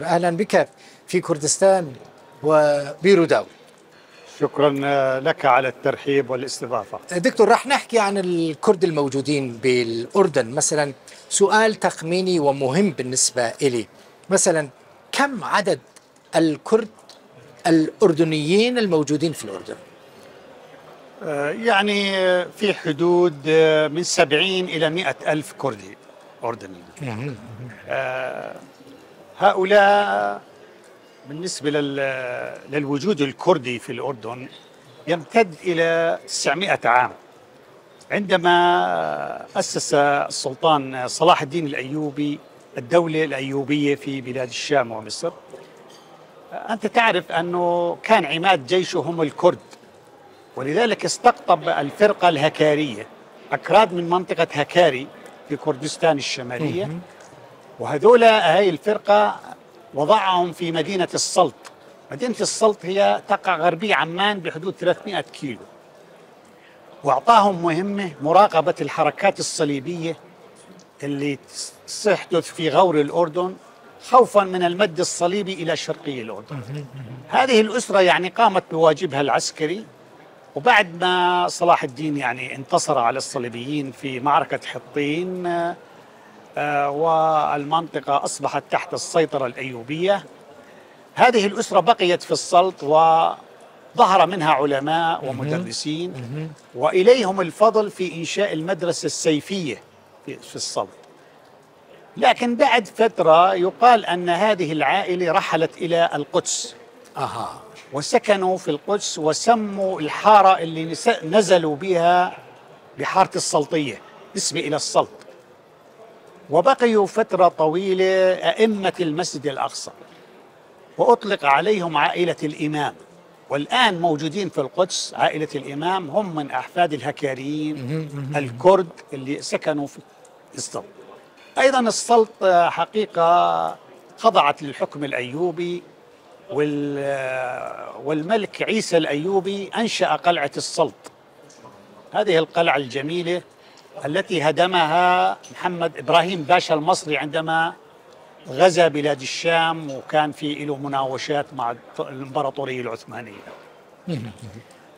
أهلا بك في كردستان وبيروداو شكرا لك على الترحيب والاستضافة. دكتور راح نحكي عن الكرد الموجودين بالأردن. مثلا سؤال تخميني ومهم بالنسبة إلي. مثلا كم عدد الكرد الأردنيين الموجودين في الأردن؟ يعني في حدود من سبعين إلى مئة ألف كردي أردني هؤلاء بالنسبة للوجود الكردي في الأردن يمتد إلى 900 عام. عندما أسس السلطان صلاح الدين الأيوبي الدولة الأيوبية في بلاد الشام ومصر أنت تعرف أنه كان عماد جيشه هم الكرد ولذلك استقطب الفرقة الهكارية أكراد من منطقة هكاري في كردستان الشمالية. وهذول هاي الفرقة وضعهم في مدينة السلط. مدينة السلط هي تقع غربي عمان بحدود 300 كيلو. وأعطاهم مهمة مراقبة الحركات الصليبية اللي تحدث في غور الأردن خوفا من المد الصليبي إلى شرقي الأردن. هذه الأسرة يعني قامت بواجبها العسكري وبعد ما صلاح الدين يعني انتصر على الصليبيين في معركة حطين والمنطقة أصبحت تحت السيطرة الأيوبية. هذه الأسرة بقيت في السلط وظهر منها علماء ومدرسين. وإليهم الفضل في إنشاء المدرسة السيفية في السلط. لكن بعد فترة يقال أن هذه العائلة رحلت إلى القدس. أها. وسكنوا في القدس وسموا الحارة اللي نزلوا بها بحارة السلطية نسبة إلى السلط. وبقيوا فترة طويلة أئمة المسجد الأقصى. وأطلق عليهم عائلة الإمام. والآن موجودين في القدس عائلة الإمام هم من أحفاد الهكاريين الكرد اللي سكنوا في السلط. أيضا السلط حقيقة خضعت للحكم الأيوبي والملك عيسى الأيوبي أنشأ قلعة السلط. هذه القلعة الجميلة التي هدمها محمد إبراهيم باشا المصري عندما غزا بلاد الشام وكان في له مناوشات مع الإمبراطورية العثمانية.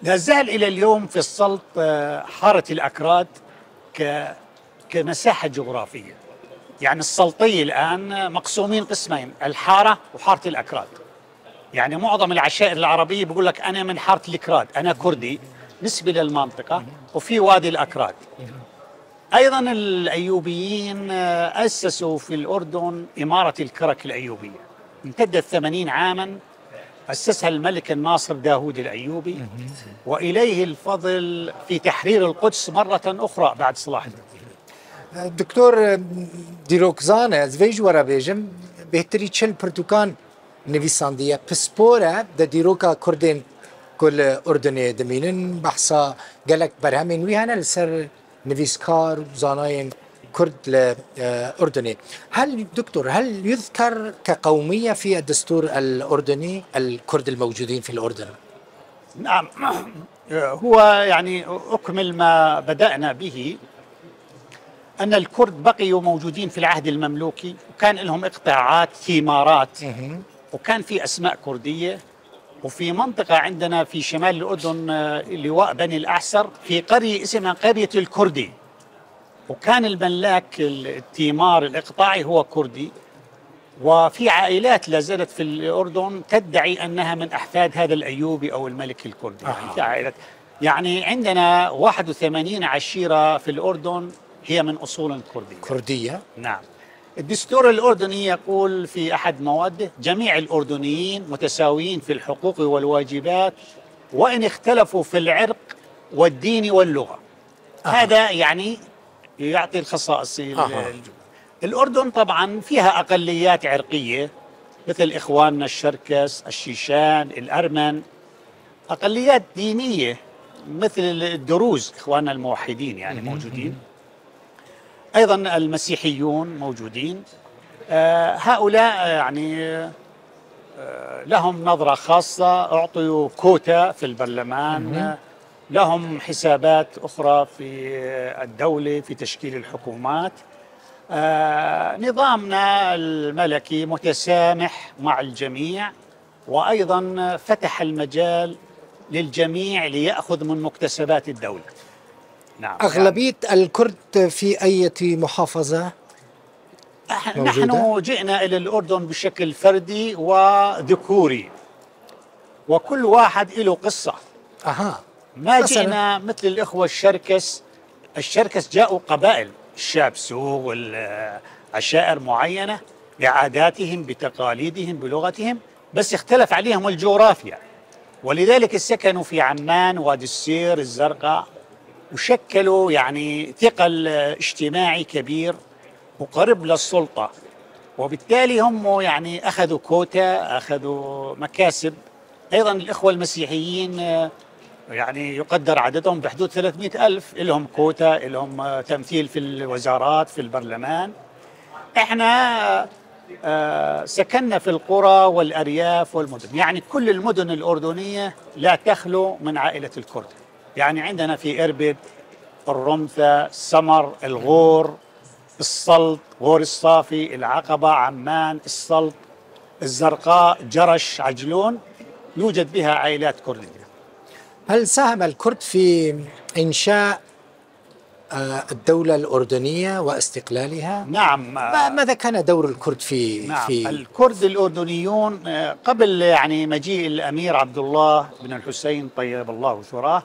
لا زال إلى اليوم في السلط آه، حارة الأكراد كمساحة جغرافية. يعني السلطية الآن مقسومين قسمين الحارة وحارة الأكراد. يعني معظم العشائر العربية بيقول لك أنا من حارة الأكراد أنا كردي نسبة للمنطقة وفي وادي الأكراد. أيضا الأيوبيين أسسوا في الأردن إمارة الكرك الأيوبية. امتدت ثمانين عاما أسسها الملك الناصر داود الأيوبي. وإليه الفضل في تحرير القدس مرة أخرى بعد صلاح الدين دكتور دیروکزانه زویج ورا بیجم بهتری چل پرتوکان نویساندیه پسپوره د دیروکا کردین کل اردنی دمینن بحثا گلک برهمین وی هنه لسر نفيسكار زاناين كرد الأردني هل دكتور هل يذكر كقومية في الدستور الأردني الكرد الموجودين في الأردن؟ نعم. هو يعني أكمل ما بدأنا به أن الكرد بقيوا موجودين في العهد المملوكي وكان لهم إقطاعات ثيمارات وكان في أسماء كردية. وفي منطقة عندنا في شمال الأردن آه، لواء بني الأعسر في قرية اسمها قرية الكردي. وكان الملاك التيمار الإقطاعي هو كردي. وفي عائلات لا زالت في الأردن تدعي أنها من أحفاد هذا الأيوبي أو الملك الكردي. يعني في عائلات يعني عندنا 81 عشيرة في الأردن هي من أصول كردية. كردية؟ نعم. الدستور الأردني يقول في أحد مواده جميع الأردنيين متساويين في الحقوق والواجبات وإن اختلفوا في العرق والدين واللغة آه. هذا يعني يعطي الخصائص آه. الأردن طبعا فيها أقليات عرقية مثل إخواننا الشركس الشيشان الأرمن أقليات دينية مثل الدروز إخواننا الموحدين يعني موجودين أيضا المسيحيون موجودين. آه، هؤلاء يعني آه، لهم نظرة خاصة أعطوا كوتا في البرلمان. لهم حسابات أخرى في الدولة في تشكيل الحكومات. آه نظامنا الملكي متسامح مع الجميع وأيضا فتح المجال للجميع ليأخذ من مكتسبات الدولة. نعم. أغلبية يعني الكرد في أي محافظة؟ نحن جئنا إلى الأردن بشكل فردي وذكوري. وكل واحد له قصة. أها. ما جئنا مثل الإخوة الشركس. الشركس جاءوا قبائل. الشابسو والعشائر معينة بعاداتهم بتقاليدهم بلغتهم بس اختلف عليهم الجغرافيا. ولذلك سكنوا في عمان وادي السير الزرقاء. وشكلوا يعني ثقل اجتماعي كبير وقرب للسلطة. وبالتالي هم يعني أخذوا كوتا أخذوا مكاسب. أيضا الإخوة المسيحيين يعني يقدر عددهم بحدود 300 ألف. لهم كوتا لهم تمثيل في الوزارات في البرلمان. إحنا آه، سكننا في القرى والأرياف والمدن. يعني كل المدن الأردنية لا تخلو من عائلة الكرد. يعني عندنا في إربد الرمثة السمر الغور السلط غور الصافي العقبة عمان السلط الزرقاء جرش عجلون يوجد بها عائلات كردية. هل ساهم الكرد في إنشاء آه، الدولة الأردنية واستقلالها؟ نعم ماذا كان دور الكرد في نعم في الكرد الأردنيون آه، قبل يعني مجيء الأمير عبد الله بن الحسين طيب الله ثراه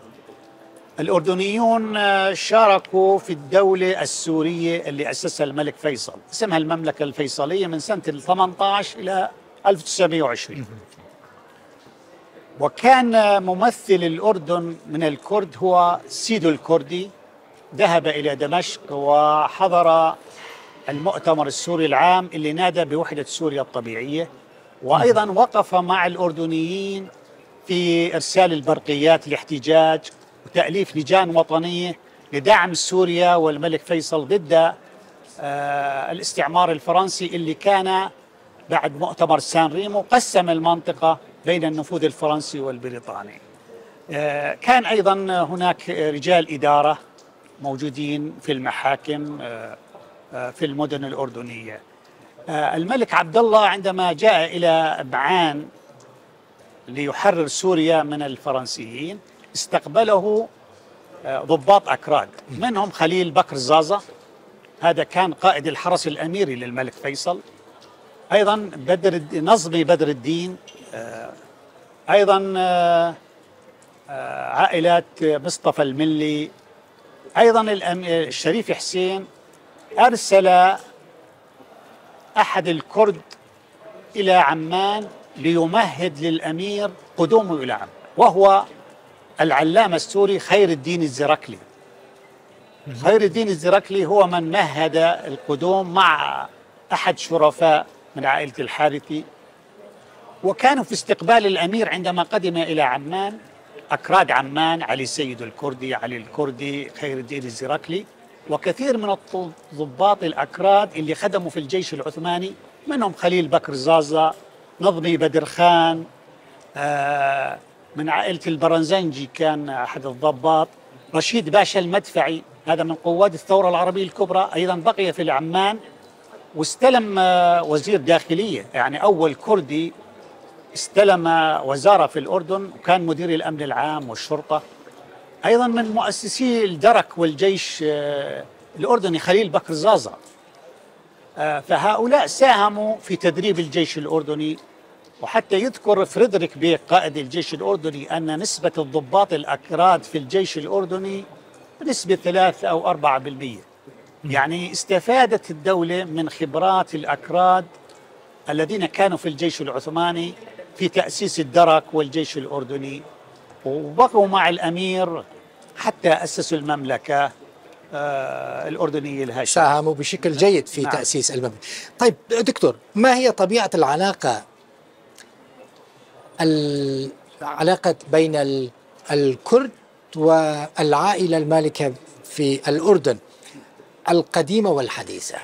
الأردنيون آه، شاركوا في الدولة السورية اللي أسسها الملك فيصل اسمها المملكة الفيصلية من سنة 18 إلى 1920 وكان ممثل الأردن من الكرد هو سيدو الكردي. ذهب إلى دمشق وحضر المؤتمر السوري العام اللي نادى بوحدة سوريا الطبيعية. وأيضا وقف مع الأردنيين في إرسال البرقيات لاحتجاج وتأليف لجان وطنية لدعم سوريا والملك فيصل ضد آه الاستعمار الفرنسي اللي كان بعد مؤتمر سان ريمو قسم المنطقة بين النفوذ الفرنسي والبريطاني. آه كان أيضا هناك رجال إدارة موجودين في المحاكم آه، في المدن الأردنية. الملك عبد الله عندما جاء إلى بعان ليحرر سوريا من الفرنسيين استقبله ضباط أكراد منهم خليل بكر زازا. هذا كان قائد الحرس الأميري للملك فيصل. أيضا بدر نظمي بدر الدين. أيضا عائلات مصطفى الملي. أيضا الشريف حسين. أرسل أحد الكرد إلى عمان ليمهد للأمير قدومه إلى عمان وهو العلامة السوري خير الدين الزركلي. خير الدين الزركلي هو من مهد القدوم مع أحد شرفاء من عائلة الحارثي وكانوا في استقبال الأمير عندما قدم إلى عمان أكراد عمان علي السيد الكردي علي الكردي خير الدين الزركلي وكثير من الضباط الأكراد اللي خدموا في الجيش العثماني منهم خليل بكر زازا نظمي بدر خان آه من عائلة البرنزنجي كان أحد الضباط. رشيد باشا المدفعي هذا من قوات الثورة العربية الكبرى أيضا بقي في العمان واستلم وزير داخلية يعني أول كردي استلم وزارة في الأردن وكان مدير الأمن العام والشرطة. أيضا من مؤسسي الدرك والجيش آه، الأردني خليل بكر زازا. آه، فهؤلاء ساهموا في تدريب الجيش الأردني. وحتى يذكر فريدريك بيك قائد الجيش الأردني أن نسبة الضباط الأكراد في الجيش الأردني بنسبة ثلاثة أو أربعة بالمية. يعني استفادت الدولة من خبرات الأكراد الذين كانوا في الجيش العثماني في تأسيس الدرك والجيش الأردني وبقوا مع الأمير حتى أسسوا المملكة آه الأردنية الهاشمية. ساهموا بشكل جيد في نعم. تأسيس المملكة. طيب دكتور ما هي طبيعة العلاقة العلاقة بين الكرد والعائلة المالكة في الأردن القديمة والحديثة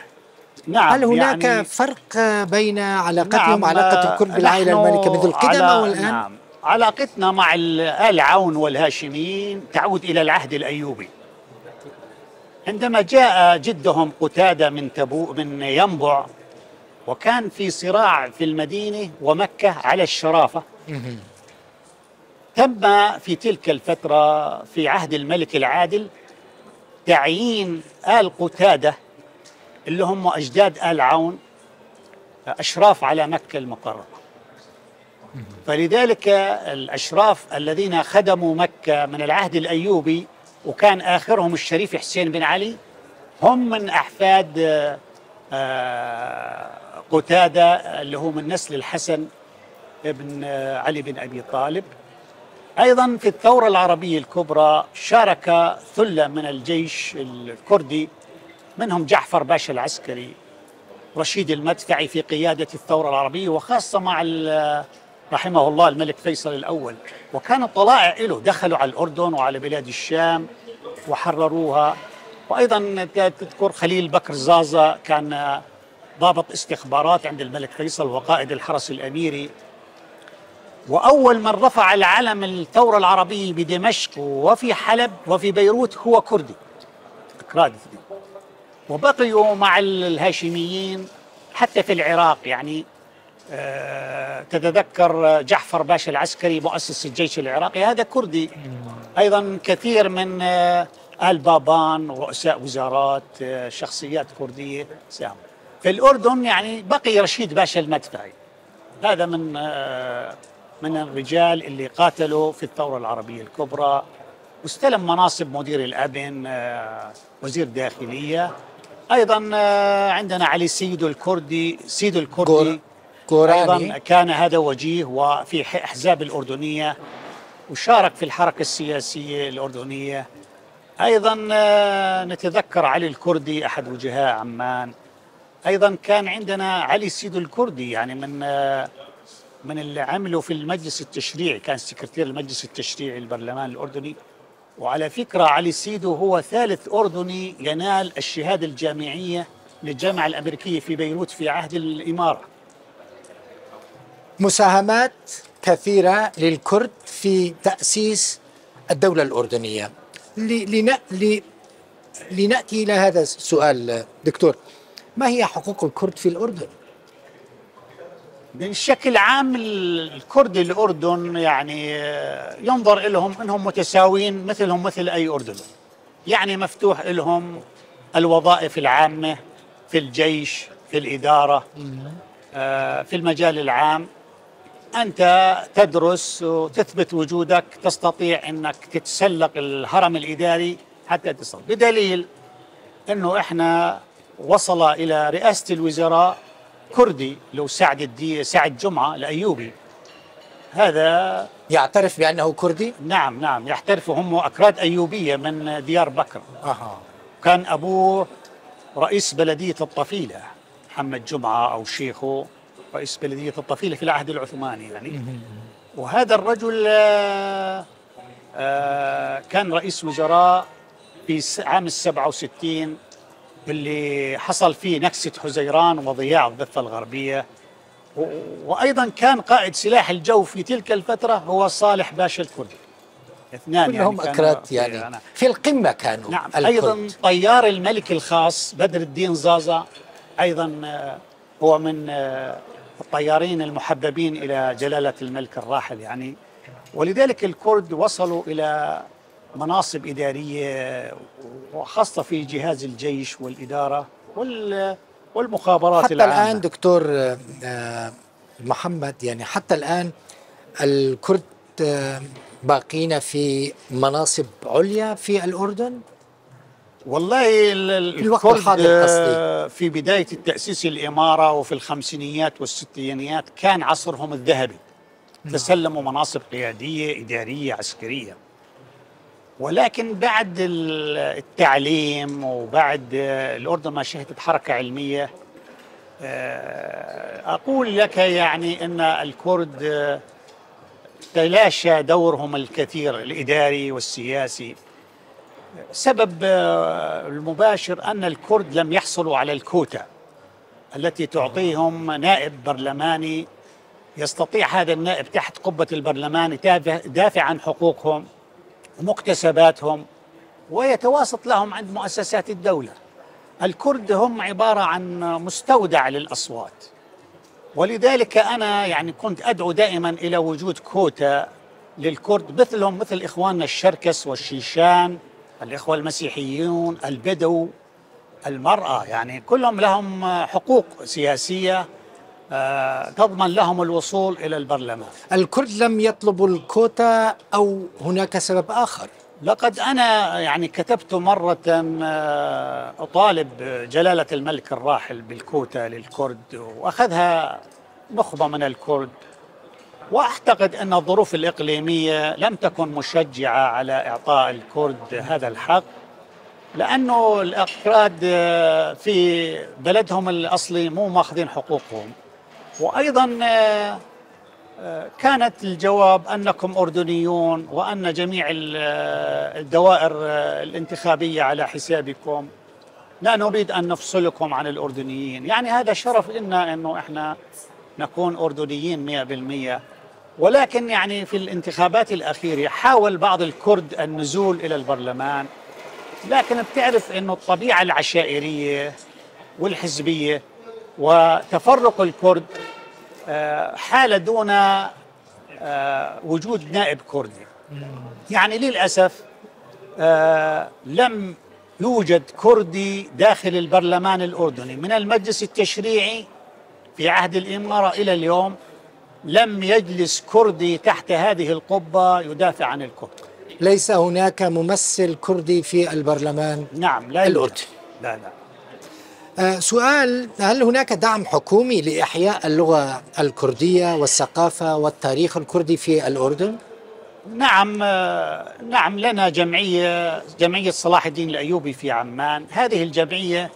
نعم هل هناك يعني فرق بين علاقتهم نعم وعلاقة الكرد بالعائلة المالكة منذ القدم أو الآن؟ نعم علاقتنا مع آل عون والهاشميين تعود إلى العهد الأيوبي عندما جاء جدهم قتادة من تبو من ينبع وكان في صراع في المدينة ومكة على الشرافة. تم في تلك الفترة في عهد الملك العادل تعيين آل قتادة اللي هم أجداد آل عون أشراف على مكة المكرمة فلذلك الأشراف الذين خدموا مكة من العهد الأيوبي وكان آخرهم الشريف حسين بن علي هم من أحفاد آه، قتادة اللي هو من نسل الحسن بن علي بن أبي طالب. أيضا في الثورة العربية الكبرى شارك ثلة من الجيش الكردي منهم جعفر باشا العسكري رشيد المدفعي في قيادة الثورة العربية وخاصة مع رحمه الله الملك فيصل الأول. وكانت طلائع له دخلوا على الأردن وعلى بلاد الشام وحرروها. وأيضا تذكر خليل بكر زازا كان ضابط استخبارات عند الملك فيصل وقائد الحرس الأميري. وأول من رفع العلم الثورة العربية بدمشق وفي حلب وفي بيروت هو كردي كرادي وبقيوا مع الهاشميين حتى في العراق يعني آه، تتذكر جعفر باشا العسكري مؤسس الجيش العراقي. هذا كردي. أيضا كثير من آه، آل بابان ورؤساء وزارات آه، شخصيات كردية ساموا في الأردن يعني بقي رشيد باشا المدفعي. هذا من من الرجال اللي قاتلوا في الثورة العربية الكبرى. واستلم مناصب مدير الأمن وزير داخلية. أيضا عندنا علي سيدو الكردي سيدو الكردي كوراني. أيضا كان هذا وجيه وفي أحزاب الأردنية وشارك في الحركة السياسية الأردنية. أيضا آه، نتذكر علي الكردي أحد وجهاء عمان. أيضا كان عندنا علي سيد الكردي يعني من من اللي عملوا في المجلس التشريعي كان سكرتير المجلس التشريعي البرلمان الأردني. وعلى فكرة علي سيدو هو ثالث أردني ينال الشهادة الجامعية للجامعة الأمريكية في بيروت في عهد الإمارة. مساهمات كثيرة للكرد في تأسيس الدولة الأردنية. لنأتي إلى هذا السؤال دكتور. ما هي حقوق الكرد في الأردن؟ بشكل عام الكرد الأردن يعني ينظر لهم أنهم متساويين مثلهم مثل أي أردني يعني مفتوح لهم الوظائف العامة في الجيش في الإدارة آه، في المجال العام. أنت تدرس وتثبت وجودك تستطيع أنك تتسلق الهرم الإداري حتى تصل. بدليل أنه إحنا وصل إلى رئاسة الوزراء كردي لو سعد الدي سعد جمعة الأيوبي هذا يعترف بأنه كردي؟ نعم نعم يعترف هم أكراد أيوبية من ديار بكر أها. كان أبوه رئيس بلدية الطفيلة محمد جمعة أو شيخه رئيس بلدية الطفيلة في العهد العثماني يعني وهذا الرجل آه، آه، كان رئيس وزراء في عام السبعة وستين اللي حصل فيه نكسة حزيران وضياع الضفة الغربية. وأيضا كان قائد سلاح الجو في تلك الفترة هو صالح باشا الكردي. اثنان كلهم يعني أكراد يعني في القمة كانوا نعم الكرد. أيضا طيار الملك الخاص بدر الدين زازا أيضا آه، هو من الطيارين المحببين إلى جلالة الملك الراحل يعني. ولذلك الكرد وصلوا إلى مناصب إدارية وخاصة في جهاز الجيش والإدارة والمخابرات حتى العامة. الآن دكتور آه، محمد يعني حتى الآن الكرد آه، باقين في مناصب عليا في الأردن والله الوقت الحاضر قصدي في بداية التأسيس الإمارة وفي الخمسينيات والستينيات كان عصرهم الذهبي نعم. تسلموا مناصب قيادية إدارية عسكرية ولكن بعد التعليم وبعد الأردن ما شهدت حركة علمية آه، أقول لك يعني أن الكرد آه، تلاشى دورهم الكثير الإداري والسياسي. سبب آه، المباشر أن الكرد لم يحصلوا على الكوتا التي تعطيهم نائب برلماني. يستطيع هذا النائب تحت قبة البرلمان يدافع عن حقوقهم. ومكتسباتهم ويتواسط لهم عند مؤسسات الدولة. الكرد هم عبارة عن مستودع للأصوات. ولذلك أنا يعني كنت أدعو دائما إلى وجود كوتا للكرد مثلهم مثل إخواننا الشركس والشيشان الإخوة المسيحيون البدو المرأة. يعني كلهم لهم حقوق سياسية تضمن لهم الوصول إلى البرلمان. الكرد لم يطلبوا الكوتا أو هناك سبب آخر؟ لقد أنا يعني كتبت مرة آه، أطالب جلالة الملك الراحل بالكوتا للكرد وأخذها نخبة من الكرد. وأعتقد أن الظروف الإقليمية لم تكن مشجعة على إعطاء الكرد هذا الحق لأنه الاكراد آه، في بلدهم الأصلي مو ماخذين حقوقهم. وأيضا آه، آه، كانت الجواب أنكم أردنيون وأن جميع الدوائر الانتخابية على حسابكم. لا نريد أن نفصلكم عن الأردنيين. يعني هذا شرف لنا إنه إحنا نكون أردنيين 100% ولكن يعني في الانتخابات الأخيرة حاول بعض الكرد النزول إلى البرلمان. لكن بتعرف أنه الطبيعة العشائرية والحزبية وتفرق الكرد آه، حال دون آه، وجود نائب كردي. يعني للأسف آه، لم يوجد كردي داخل البرلمان الأردني. من المجلس التشريعي في عهد الإمارة إلى اليوم لم يجلس كردي تحت هذه القبة يدافع عن الكرد. ليس هناك ممثل كردي في البرلمان نعم لا الأردني. لا لا. سؤال هل هناك دعم حكومي لإحياء اللغة الكردية والثقافة والتاريخ الكردي في الأردن؟ نعم آه نعم لنا جمعية جمعية صلاح الدين الأيوبي في عمان. هذه الجمعية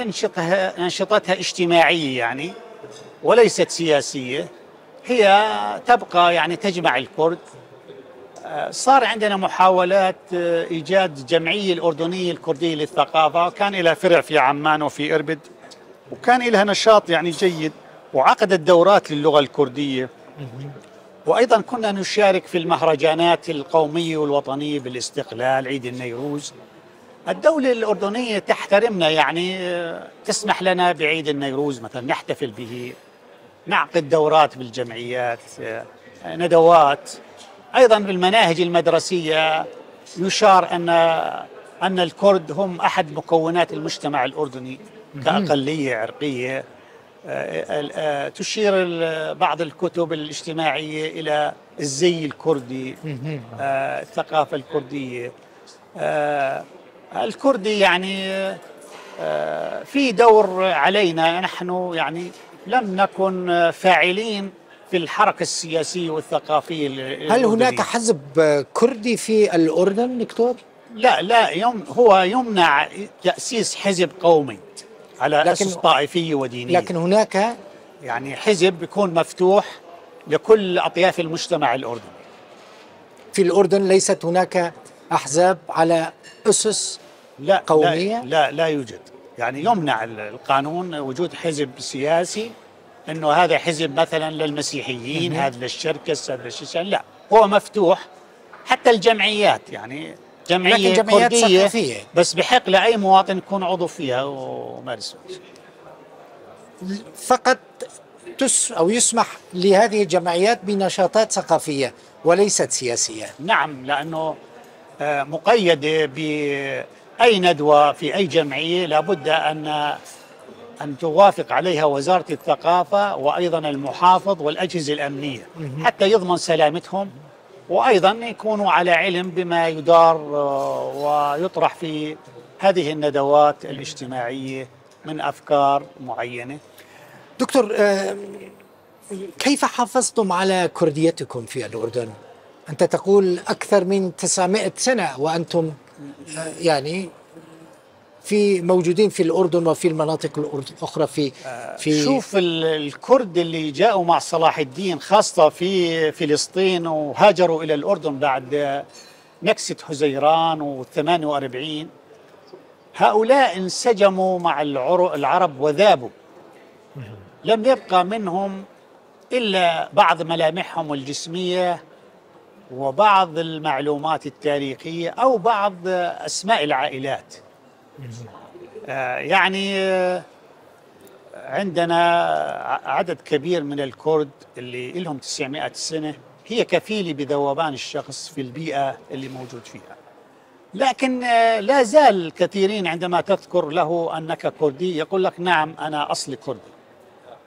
أنشطتها أنشطتها اجتماعية يعني وليست سياسية. هي تبقى يعني تجمع الكرد. آه، صار عندنا محاولات آه، إيجاد جمعيه الاردنيه الكرديه للثقافة. كان لها فرع في عمان وفي إربد وكان لها نشاط يعني جيد وعقدت دورات للغة الكردية. وأيضا كنا نشارك في المهرجانات القومية والوطنية بالاستقلال عيد النيروز. الدولة الأردنية تحترمنا يعني آه، تسمح لنا بعيد النيروز مثلا نحتفل به نعقد دورات بالجمعيات ندوات. أيضا بالمناهج المدرسية يشار ان أن الكرد هم أحد مكونات المجتمع الأردني كأقلية عرقية. تشير بعض الكتب الاجتماعية إلى الزي الكردي الثقافة الكردية. الكردي يعني في دور علينا نحن يعني لم نكن فاعلين في الحركة السياسية والثقافية هل هناك حزب كردي في الأردن دكتور؟ لا لا يم هو يمنع تأسيس حزب قومي على لكن أسس طائفية ودينية لكن هناك يعني حزب بيكون مفتوح لكل أطياف المجتمع الأردني في الأردن ليست هناك أحزاب على أسس لا قومية؟ لا لا, لا يوجد يعني يمنع القانون وجود حزب سياسي إنه هذا حزب مثلا للمسيحيين هذا للشركس هذا للشيشان. لا هو مفتوح حتى الجمعيات يعني جمعية لكن جمعيات كردية ثقافية بس بحق لأي مواطن يكون عضو فيها ومارس فقط تس أو يسمح لهذه الجمعيات بنشاطات ثقافية وليست سياسية. نعم لأنه آه، مقيدة ب أي ندوة في أي جمعية لابد أن أن توافق عليها وزارة الثقافة وأيضا المحافظ والأجهزة الأمنية حتى يضمن سلامتهم وأيضا يكونوا على علم بما يدار آه، ويطرح في هذه الندوات الاجتماعية من أفكار معينة دكتور آه، كيف حافظتم على كرديتكم في الأردن؟ أنت تقول أكثر من 900 سنة وأنتم يعني في موجودين في الأردن وفي المناطق الأخرى في في شوف الكرد اللي جاءوا مع صلاح الدين خاصة في فلسطين وهاجروا إلى الأردن بعد نكسة حزيران و 48 هؤلاء انسجموا مع العرب وذابوا. لم يبقى منهم إلا بعض ملامحهم الجسمية وبعض المعلومات التاريخية أو بعض أسماء العائلات. آه، يعني آه، عندنا عدد كبير من الكرد اللي لهم 900 سنة. هي كفيلة بذوبان الشخص في البيئة اللي موجود فيها. لكن آه، لا زال كثيرين عندما تذكر له أنك كردي يقول لك نعم أنا أصلي كردي.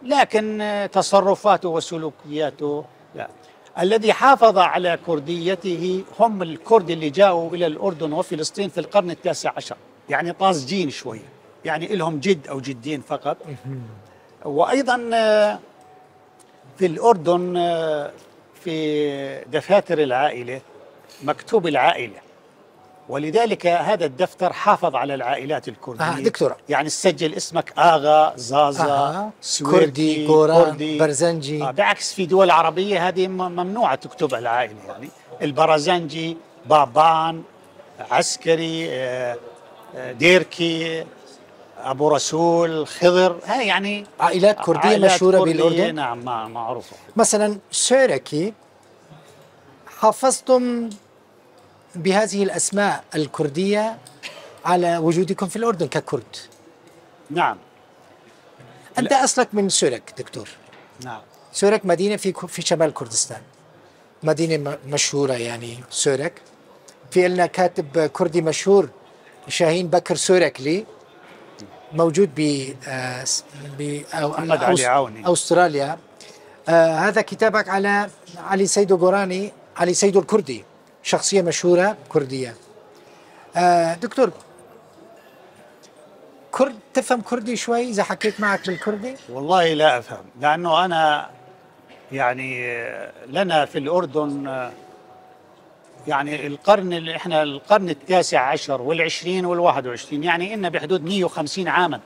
لكن تصرفاته وسلوكياته لا. الذي حافظ على كرديته هم الكرد اللي جاءوا إلى الأردن وفلسطين في القرن التاسع عشر. يعني طازجين شوية يعني لهم جد أو جدين فقط. وأيضا آه، في الأردن آه، في دفاتر العائلة مكتوب العائلة. ولذلك هذا الدفتر حافظ على العائلات الكردية. آه دكتور يعني سجل اسمك آغا زازا آه. كردي كوران برزنجي. آه بعكس في دول عربية هذه ممنوعة تكتب العائلة يعني. البرزنجي بابان عسكري آه، ديركي أبو رسول خضر هاي يعني عائلات كردية عائلات مشهورة كردية. بالأردن؟ نعم معروفه مثلا شاركي حافظتم بهذه الأسماء الكردية على وجودكم في الأردن ككرد؟ نعم. أنت لا. أصلك من سورك دكتور. نعم. سورك مدينة في في شمال كردستان. مدينة مشهورة يعني سورك في لنا كاتب كردي مشهور شاهين بكر سوركلي موجود ب آه، ب أستراليا. آه هذا كتابك على علي سيدو غوراني علي سيدو الكردي شخصية مشهورة كردية. آه دكتور كرد تفهم كردي شوي إذا حكيت معك بالكردي؟ والله لا أفهم لأنه أنا يعني لنا في الأردن يعني القرن اللي إحنا القرن التاسع عشر والعشرين والواحد وعشرين يعني إن بحدود 150 عاما.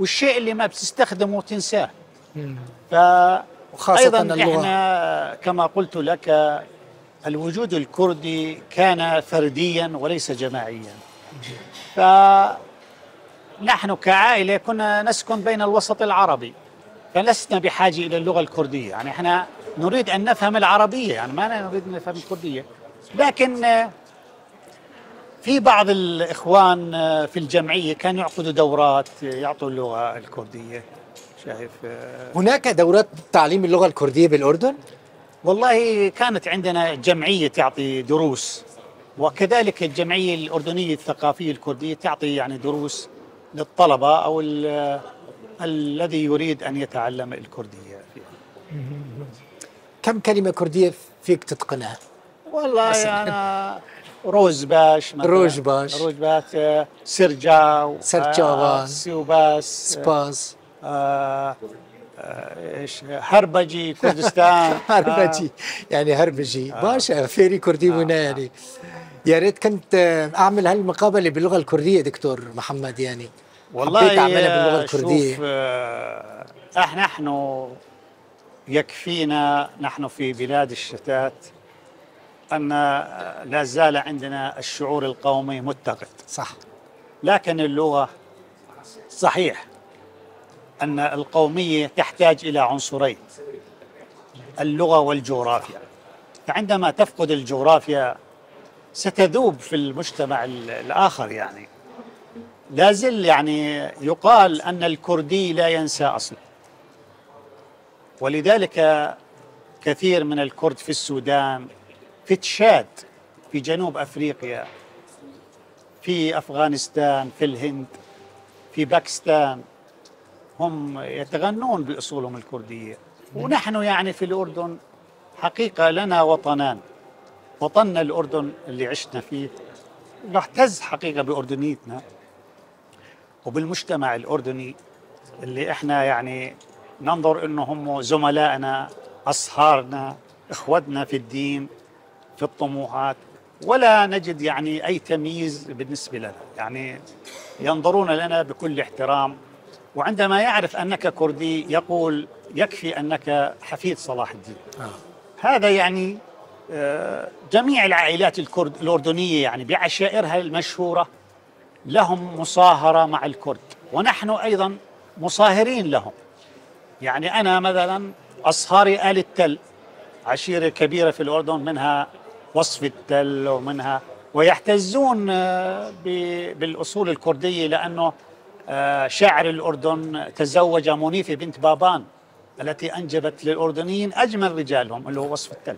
والشيء اللي ما بتستخدمه تنساه. ف أيضا إحنا كما قلت لك الوجود الكردي كان فرديا وليس جماعيا. فنحن كعائلة كنا نسكن بين الوسط العربي فلسنا بحاجة إلى اللغة الكردية. يعني إحنا نريد أن نفهم العربية يعني ما نريد أن نفهم الكردية. لكن آه، في بعض الإخوان آه، في الجمعية كانوا يعقدوا دورات يعطوا اللغة الكردية شايف آه، هناك دورات تعليم اللغة الكردية بالأردن؟ والله كانت عندنا جمعية تعطي دروس وكذلك الجمعية الأردنية الثقافية الكردية تعطي يعني دروس للطلبة أو الذي يريد أن يتعلم الكردية فيها. كم كلمة كردية فيك تتقنها؟ والله أنا روز باش روج باش. روج باش آه، سرجاو سرجاوان آه سيوباس سباس. آه, إيش هربجي كردستان. هربجي يعني هربجي. باشا فيري كردي آه. يعني يا ريت كنت أعمل هالمقابلة باللغة الكردية دكتور محمد يعني. والله حبيت أعملها باللغة الكردية. شوف آه إحنا نحن يكفينا نحن في بلاد الشتات. أن لا زال عندنا الشعور القومي متقد. صح. لكن اللغة صحيح أن القومية تحتاج إلى عنصرين اللغة والجغرافيا. فعندما تفقد الجغرافيا ستذوب في المجتمع الآخر يعني. لا زل يعني يقال أن الكردي لا ينسى أصله. ولذلك كثير من الكرد في السودان في تشاد في جنوب أفريقيا في أفغانستان في الهند في باكستان هم يتغنون بأصولهم الكردية. ونحن يعني في الأردن حقيقة لنا وطنان. وطننا الأردن اللي عشنا فيه. نعتز حقيقة بأردنيتنا وبالمجتمع الأردني اللي إحنا يعني ننظر إنه هم زملائنا أصهارنا إخوتنا في الدين. في الطموحات ولا نجد يعني أي تمييز بالنسبة لنا. يعني ينظرون لنا بكل احترام وعندما يعرف أنك كردي يقول يكفي أنك حفيد صلاح الدين. آه. هذا يعني آه، جميع العائلات الكرد الأردنية يعني بعشائرها المشهورة لهم مصاهرة مع الكرد ونحن أيضا مصاهرين لهم. يعني أنا مثلا أصهاري آل التل عشيرة كبيرة في الأردن منها وصف التل ومنها ويحتزون آه، بالأصول الكردية لأنه آه، شاعر الأردن تزوج منيفة بنت بابان التي أنجبت للأردنيين أجمل رجالهم اللي هو وصف التل.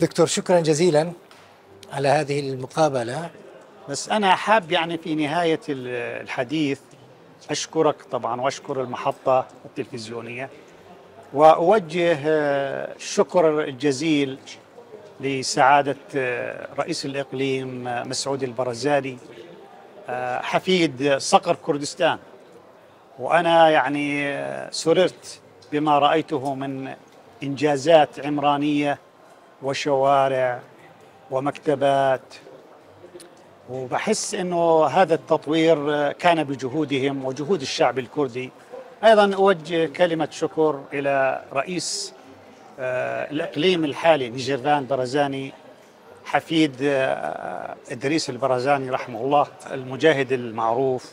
دكتور شكرا جزيلا على هذه المقابلة. بس أنا حاب يعني في نهاية ال- الحديث أشكرك طبعا وأشكر المحطة التلفزيونية وأوجه آه، الشكر الجزيل لسعادة آه، رئيس الإقليم آه، مسعود البرزاني آه، حفيد صقر كردستان. وأنا يعني سررت بما رأيته من إنجازات عمرانية وشوارع ومكتبات. وبحس إنه هذا التطوير كان بجهودهم وجهود الشعب الكردي. أيضا أوجه كلمة شكر إلى رئيس آه، الإقليم الحالي نيجيرفان برزاني حفيد آه، إدريس البرزاني رحمه الله المجاهد المعروف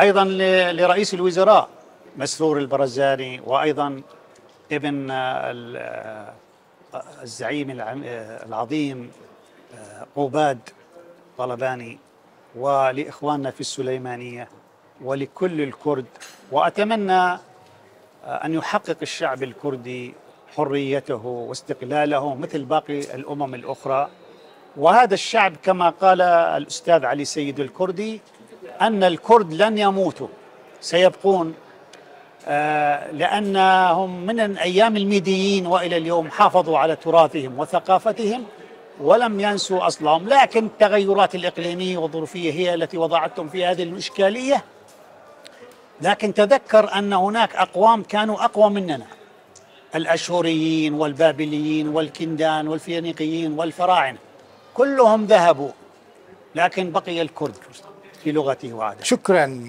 أيضا ل- لرئيس الوزراء مسرور البرزاني وأيضا ابن آه، ال- الزعيم العظيم عباد طلباني ولإخواننا في السليمانية ولكل الكرد وأتمنى أن يحقق الشعب الكردي حريته واستقلاله مثل باقي الأمم الأخرى. وهذا الشعب كما قال الأستاذ علي سيد الكردي أن الكرد لن يموتوا سيبقون آه، لأنهم من أيام الميديين وإلى اليوم حافظوا على تراثهم وثقافتهم ولم ينسوا أصلهم. لكن التغيرات الإقليمية والظروفية هي التي وضعتهم في هذه الإشكالية لكن تذكر أن هناك أقوام كانوا أقوى مننا. الأشوريين والبابليين والكندان والفينيقيين والفراعنة. كلهم ذهبوا لكن بقي الكرد في لغته وعادته شكرا.